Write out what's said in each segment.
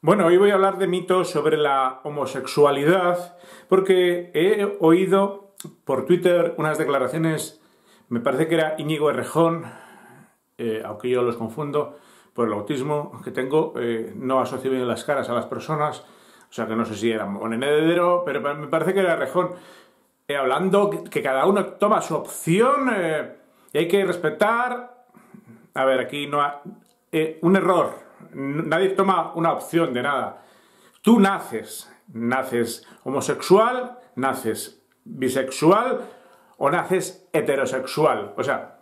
Bueno, hoy voy a hablar de mitos sobre la homosexualidad porque he oído por Twitter unas declaraciones, me parece que era Íñigo Errejón, eh, aunque yo los confundo por el autismo que tengo, eh, no asocio bien las caras a las personas, o sea que no sé si era un heredero, pero me parece que era Errejón, eh, hablando que, cada uno toma su opción y hay que respetar, a ver, aquí no hay, un error, nadie toma una opción de nada. Tú naces, naces homosexual, naces bisexual o naces heterosexual. O sea,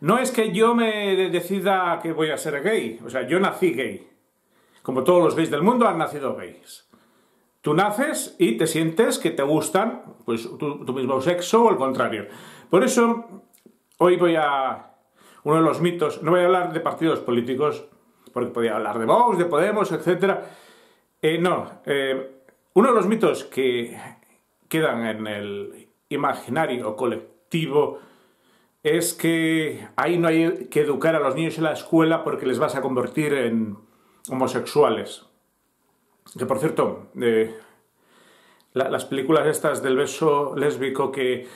no es que yo me decida que voy a ser gay, o sea, yo nací gay. Como todos los gays del mundo han nacido gays. Tú naces y te sientes que te gustan pues, tu, tu mismo sexo o el contrario. Por eso, hoy voy a... Uno de los mitos, no voy a hablar de partidos políticos, porque podía hablar de Vox, de Podemos, etc. Eh, no, eh, uno de los mitos que quedan en el imaginario colectivo es que ahí no hay que educar a los niños en la escuela porque les vas a convertir en homosexuales. Que por cierto, las películas estas del beso lésbico que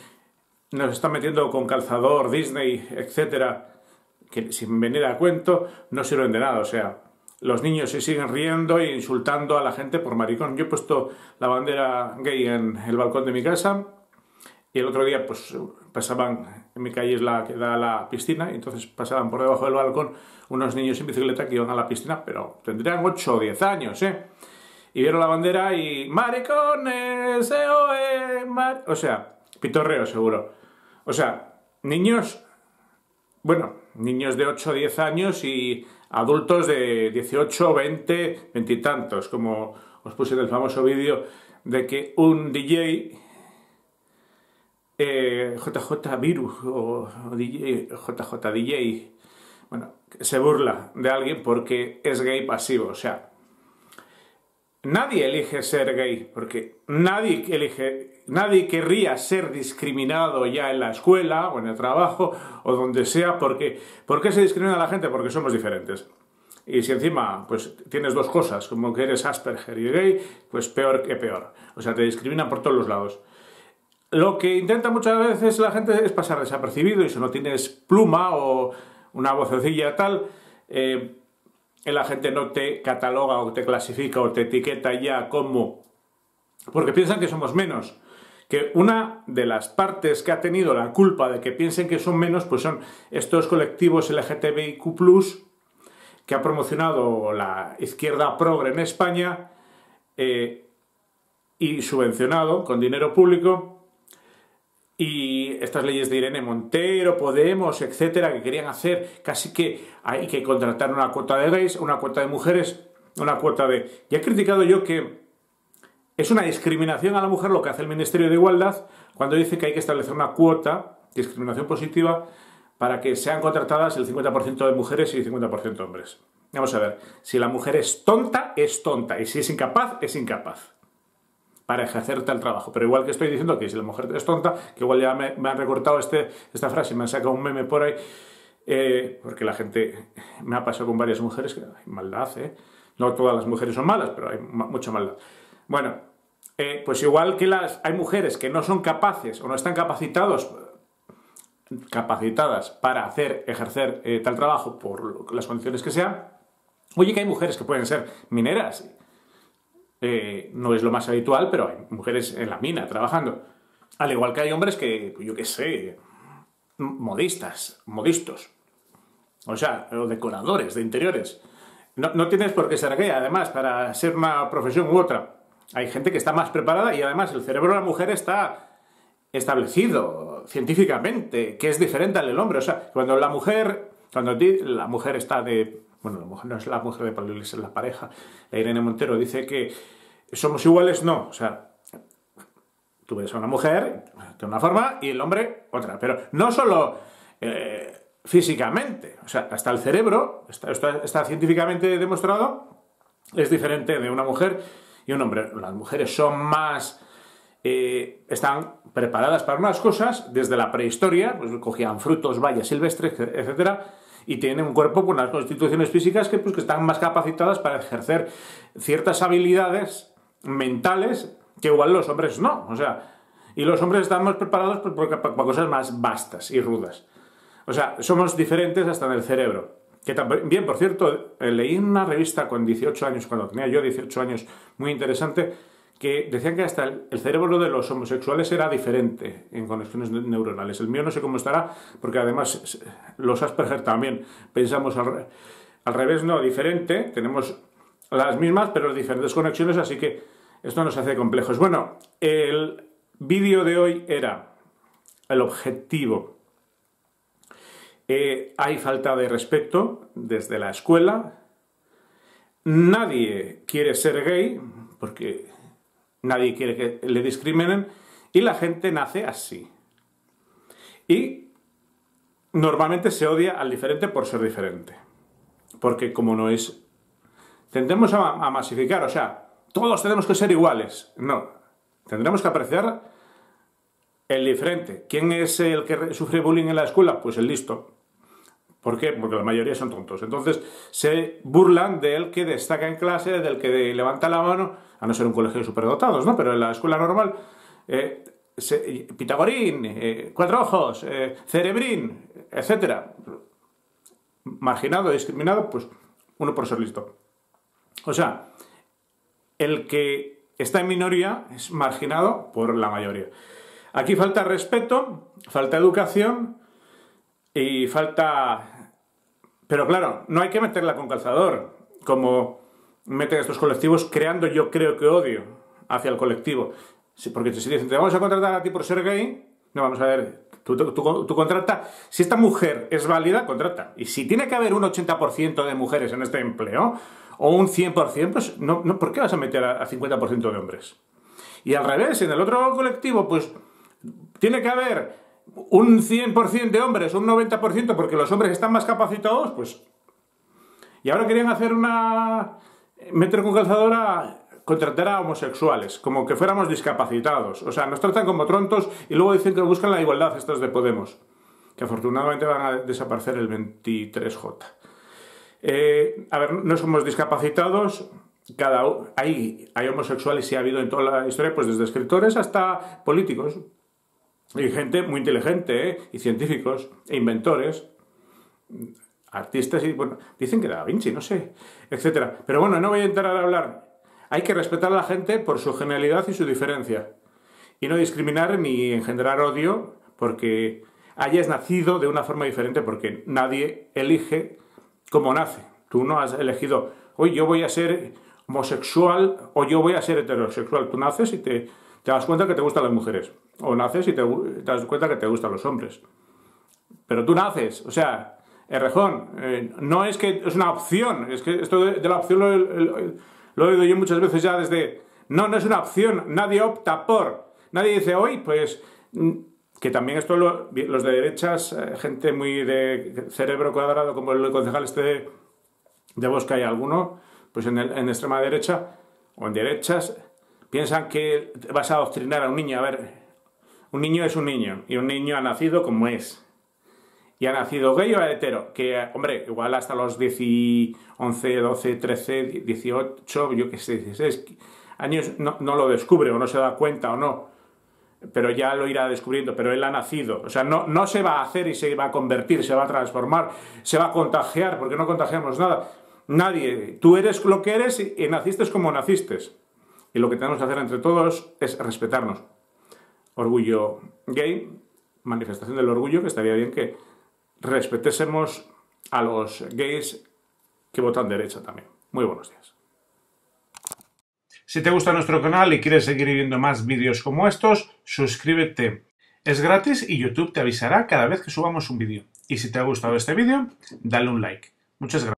nos están metiendo con calzador, Disney, etcétera, que sin venir a cuento no sirven de nada. O sea, los niños se siguen riendo e insultando a la gente por maricón. Yo he puesto la bandera gay en el balcón de mi casa y el otro día pues pasaban, en mi calle es la que da a la piscina, y entonces pasaban por debajo del balcón unos niños en bicicleta que iban a la piscina, pero tendrían 8 o 10 años, ¿eh? Y vieron la bandera y maricones, eh, o sea, pitorreo seguro. O sea, niños bueno, niños de 8 o 10 años y adultos de 18, 20, 20 y tantos, como os puse en el famoso vídeo de que un DJ, JJ Virus o, DJ, JJ DJ, bueno, se burla de alguien porque es gay pasivo, o sea, Nadie elige ser gay, porque nadie elige, nadie querría ser discriminado ya en la escuela o en el trabajo o donde sea, porque ¿por qué se discrimina a la gente? Porque somos diferentes. Y si encima pues tienes dos cosas, como que eres Asperger y gay, pues peor que peor. O sea, te discriminan por todos los lados. Lo que intenta muchas veces la gente es pasar desapercibido y si no tienes pluma o una vocecilla tal, eh, la gente no te cataloga o te clasifica o te etiqueta ya como... porque piensan que somos menos. Que una de las partes que ha tenido la culpa de que piensen que son menos, pues son estos colectivos LGTBIQ, que ha promocionado la izquierda progre en España eh, y subvencionado con dinero público y estas leyes de Irene Montero, Podemos, etcétera, que querían hacer casi que hay que contratar una cuota de gays, una cuota de mujeres, una cuota de... Ya he criticado yo que es una discriminación a la mujer lo que hace el Ministerio de Igualdad cuando dice que hay que establecer una cuota, discriminación positiva, para que sean contratadas el 50% de mujeres y el 50% de hombres. Vamos a ver, si la mujer es tonta, es tonta, y si es incapaz, es incapaz para ejercer tal trabajo. Pero igual que estoy diciendo que si la mujer es tonta, que igual ya me, han recortado este, esta frase, me han sacado un meme por ahí, eh, porque la gente me ha pasado con varias mujeres que hay maldad, ¿eh? No todas las mujeres son malas, pero hay mucha maldad. Bueno, eh, pues igual que las, hay mujeres que no son capaces o no están capacitados capacitadas para hacer, ejercer tal trabajo por las condiciones que sean, oye que hay mujeres que pueden ser mineras eh, no es lo más habitual, pero hay mujeres en la mina trabajando. Al igual que hay hombres que, yo qué sé, modistas, modistos. O sea, o decoradores de interiores. No, no, tienes por qué ser gay, además, para ser una profesión u otra. Hay gente que está más preparada y además el cerebro de la mujer está establecido científicamente, que es diferente al del hombre. O sea, cuando la mujer, cuando la mujer está de bueno, no es la mujer de Pablo es la pareja, la Irene Montero, dice que somos iguales, no, o sea, tú ves a una mujer de una forma y el hombre otra, pero no solo eh, físicamente, o sea, hasta el cerebro, está, está, científicamente demostrado, es diferente de una mujer y un hombre. Las mujeres son más... Eh, están preparadas para unas cosas desde la prehistoria, pues cogían frutos, vallas silvestres, etcétera, y tienen un cuerpo con unas constituciones físicas que, pues, que están más capacitadas para ejercer ciertas habilidades mentales que igual los hombres no. O sea, y los hombres están más preparados para cosas más vastas y rudas. O sea, somos diferentes hasta en el cerebro. Que también, bien, por cierto, eh, leí una revista con 18 años, cuando tenía yo 18 años, muy interesante, que decían que hasta el, cerebro de los homosexuales era diferente en conexiones neuronales. El mío no sé cómo estará, porque además los Asperger también pensamos al, revés, no, diferente, tenemos las mismas, pero diferentes conexiones, así que esto nos hace complejos. Bueno, el vídeo de hoy era el objetivo. Eh, hay falta de respeto desde la escuela. Nadie quiere ser gay porque nadie quiere que le discriminen y la gente nace así. Y normalmente se odia al diferente por ser diferente. Porque como no es... Tendemos a, masificar, o sea, todos tenemos que ser iguales. No, tendremos que apreciar el diferente. ¿Quién es el que sufre bullying en la escuela? Pues el listo. ¿Por qué? Porque la mayoría son tontos. Entonces se burlan del que destaca en clase, del que levanta la mano, a no ser un colegio de superdotados, ¿no? Pero en la escuela normal, eh, Pitagorín, eh, Cuatro Ojos, eh, Cerebrín, etc. Marginado, discriminado, pues uno por ser listo. O sea, el que está en minoría es marginado por la mayoría. Aquí falta respeto, falta educación y falta... Pero claro, no hay que meterla con calzador, como meten estos colectivos creando yo creo que odio hacia el colectivo. Porque si dicen, te vamos a contratar a ti por ser gay, no, vamos a ver, tú, tú, contrata, si esta mujer es válida, contrata. Y si tiene que haber un 80% de mujeres en este empleo, o un 100%, pues no, no ¿por qué vas a meter a 50% de hombres? Y al revés, en el otro colectivo, pues tiene que haber un 100% de hombres, un 90%, porque los hombres están más capacitados, pues... Y ahora querían hacer una... meter con calzadora contratar a homosexuales, como que fuéramos discapacitados. O sea, nos tratan como trontos y luego dicen que buscan la igualdad estos de Podemos, que afortunadamente van a desaparecer el 23J. Eh, a ver, no somos discapacitados, cada, hay, hay homosexuales y ha habido en toda la historia, pues desde escritores hasta políticos. Y gente muy inteligente, ¿eh? y científicos, e inventores, artistas, y bueno, dicen que Da Vinci, no sé, etcétera. Pero bueno, no voy a entrar a hablar. Hay que respetar a la gente por su genialidad y su diferencia. Y no discriminar ni engendrar odio porque hayas nacido de una forma diferente, porque nadie elige cómo nace. Tú no has elegido, hoy yo voy a ser homosexual o yo voy a ser heterosexual. Tú naces y te, te das cuenta que te gustan las mujeres. O naces y te, das cuenta que te gustan los hombres. Pero tú naces, o sea, Errejón, eh, no es que es una opción, es que esto de, la opción lo, lo, he oído yo muchas veces ya desde... No, no es una opción, nadie opta por. Nadie dice hoy, pues... Mm, que también esto los de derechas, eh, gente muy de cerebro cuadrado, como el concejal este de, de Bosca y alguno, pues en, el, en extrema derecha o en derechas, piensan que vas a adoctrinar a un niño. A ver, un niño es un niño y un niño ha nacido como es. Y ha nacido gay o hetero, que, hombre, igual hasta los 10, 11, 12, 13, 18, yo qué sé, 16 años no, no lo descubre o no se da cuenta o no pero ya lo irá descubriendo, pero él ha nacido. O sea, no, no se va a hacer y se va a convertir, se va a transformar, se va a contagiar, porque no contagiamos nada. Nadie. Tú eres lo que eres y, naciste como naciste. Y lo que tenemos que hacer entre todos es respetarnos. Orgullo gay, manifestación del orgullo, que estaría bien que respetésemos a los gays que votan derecha también. Muy buenos días. Si te gusta nuestro canal y quieres seguir viendo más vídeos como estos, suscríbete. Es gratis y YouTube te avisará cada vez que subamos un vídeo. Y si te ha gustado este vídeo, dale un like. Muchas gracias.